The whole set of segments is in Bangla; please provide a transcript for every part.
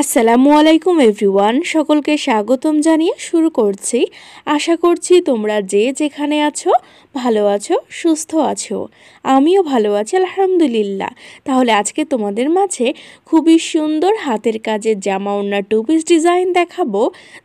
আসসালামু আলাইকুম এভরিওয়ান, সকলকে স্বাগতম জানিয়ে শুরু করছি। আশা করছি তোমরা যে যেখানে আছো, ভালো আছো, সুস্থ আছো। আমিও ভালো আছি, আলহামদুলিল্লাহ। তাহলে আজকে তোমাদের মাঝে খুবই সুন্দর হাতের কাজের জামা ওড়না টু পিস ডিজাইন দেখাবো।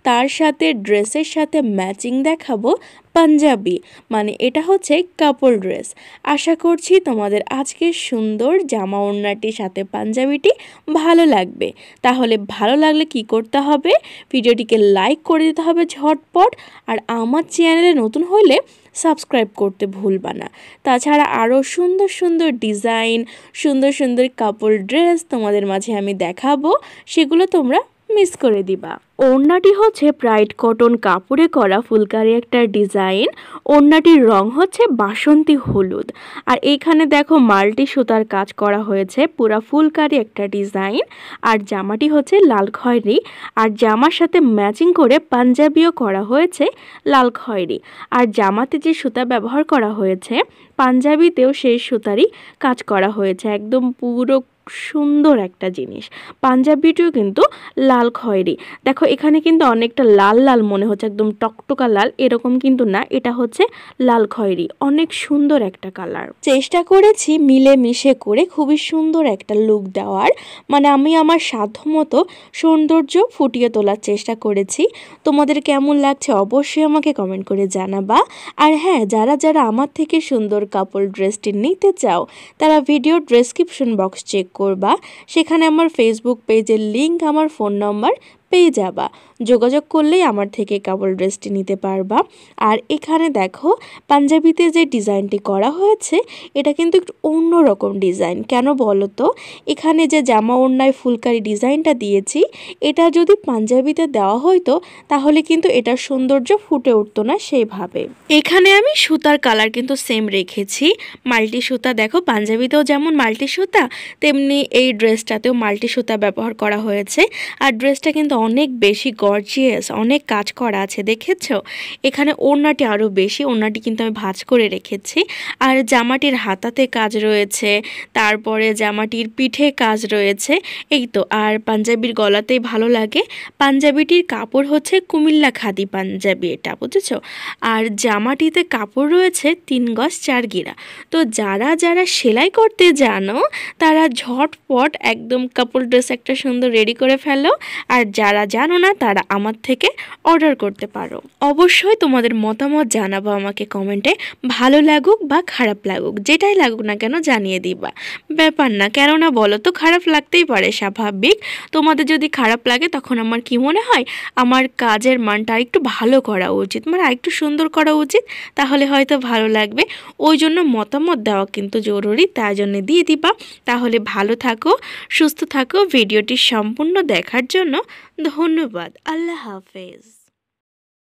তার সাথে ড্রেসের সাথে ম্যাচিং দেখাবো। পাঞ্জাবি মানে এটা হচ্ছে কাপড় ড্রেস আশা করছি তোমাদের আজকের সুন্দর জামা ওড়নাটির সাথে পাঞ্জাবিটি ভালো লাগবে। তাহলে ভালো লাগলে কি করতে হবে? ভিডিওটিকে লাইক করে দিতে হবে ঝটপট, আর আমার চ্যানেলে নতুন হলে সাবস্ক্রাইব করতে ভুলবা না। তাছাড়া আরও সুন্দর সুন্দর ডিজাইন সুন্দর সুন্দর কাপড় ড্রেস তোমাদের মাঝে আমি দেখাবো, সেগুলো তোমরা মিস করে দিবা। ওড়নাটি হচ্ছে ব্রাইট কটন কাপড়ে করা ফুলকারি একটা ডিজাইন ওড়নাটির রং হচ্ছে বাসন্তী হলুদ। আর এইখানে দেখো মাল্টি সুতার কাজ করা হয়েছে, পুরা ফুলকারি একটা ডিজাইন আর জামাটি হচ্ছে লাল খয়েরি। আর জামার সাথে ম্যাচিং করে পাঞ্জাবিও করা হয়েছে লাল খয়েরি। আর জামাতে যে সুতা ব্যবহার করা হয়েছে, পাঞ্জাবিতেও সেই সুতারই কাজ করা হয়েছে। একদম পুরো সুন্দর একটা জিনিস। পাঞ্জাবিটিও কিন্তু লাল খয়েরি। দেখো, এখানে কিন্তু অনেকটা লাল লাল মনে হচ্ছে, একদম টকটকা লাল, এরকম কিন্তু না, এটা হচ্ছে লাল খয়েরি। অনেক সুন্দর একটা কালার। চেষ্টা করেছি মিলে মিশে করে খুবই সুন্দর একটা লুক দেওয়ার। মানে আমি আমার সাধ্যমতো সৌন্দর্য ফুটিয়ে তোলার চেষ্টা করেছি। তোমাদের কেমন লাগছে অবশ্যই আমাকে কমেন্ট করে জানাবা। আর হ্যাঁ যারা যারা আমার থেকে সুন্দর কাপড় ড্রেসটি নিতে চাও, তারা ভিডিও ডেসক্রিপশন বক্স চেক করবা সেখানে আমার ফেসবুক পেজের লিঙ্ক আমার ফোন নম্বর পেয়ে যাবা। যোগাযোগ করলেই আমার থেকে কাপড় ড্রেসটি নিতে পারবা। আর এখানে দেখো, পাঞ্জাবিতে যে ডিজাইনটি করা হয়েছে, এটা কিন্তু একটু অন্যরকম ডিজাইন। কেন বলো তো? এখানে যে জামা ওড়নায় ফুলকারি ডিজাইনটা দিয়েছি, এটা যদি পাঞ্জাবিতে দেওয়া হয়তো তাহলে কিন্তু এটার সৌন্দর্য ফুটে উঠতো না সেইভাবে। এখানে আমি সুতার কালার কিন্তু সেম রেখেছি। মাল্টি সুতা দেখো, পাঞ্জাবিতেও যেমন মাল্টি সুতা, তেমনি এই ড্রেসটাতেও মাল্টি সুতা ব্যবহার করা হয়েছে। আর ড্রেসটা কিন্তু অনেক বেশি গর্জিয়াস অনেক কাজ করা আছে, দেখেছ? এখানে ওড়নাটি আরও বেশি, ওড়নাটি কিন্তু আমি ভাজ করে রেখেছি। আর জামাটির হাতাতে কাজ রয়েছে, তারপরে জামাটির পিঠে কাজ রয়েছে। এই তো, আর পাঞ্জাবির গলাতেই ভালো লাগে। পাঞ্জাবিটির কাপড় হচ্ছে কুমিল্লা খাদি পাঞ্জাবি এটা, বুঝেছ? আর জামাটিতে কাপড় রয়েছে তিন গজ চার গিরা। তো যারা যারা সেলাই করতে জানো, তারা ঝটপট একদম কাপড় ড্রেস একটা সুন্দর রেডি করে ফেলো। আর যারা জানো না, তারা আমার থেকে অর্ডার করতে পারো। অবশ্যই তোমাদের মতামত জানাব আমাকে কমেন্টে ভালো লাগুক বা খারাপ লাগুক, যেটাই লাগুক না কেন জানিয়ে দিবা। ব্যাপার না, কেননা বলো তো, খারাপ লাগতেই পারে, স্বাভাবিক। তোমাদের যদি খারাপ লাগে, তখন আমার কি মনে হয়, আমার কাজের মানটা একটু ভালো করা উচিত। মানে একটু সুন্দর করা উচিত, তাহলে হয়তো ভালো লাগবে। ওই জন্য মতামত দেওয়া কিন্তু জরুরি তাই জন্য দিয়ে দিবা। তাহলে ভালো থাকো, সুস্থ থাকো, ভিডিওটি সম্পূর্ণ দেখার জন্য ধন্যবাদ আল্লাহ হাফেজ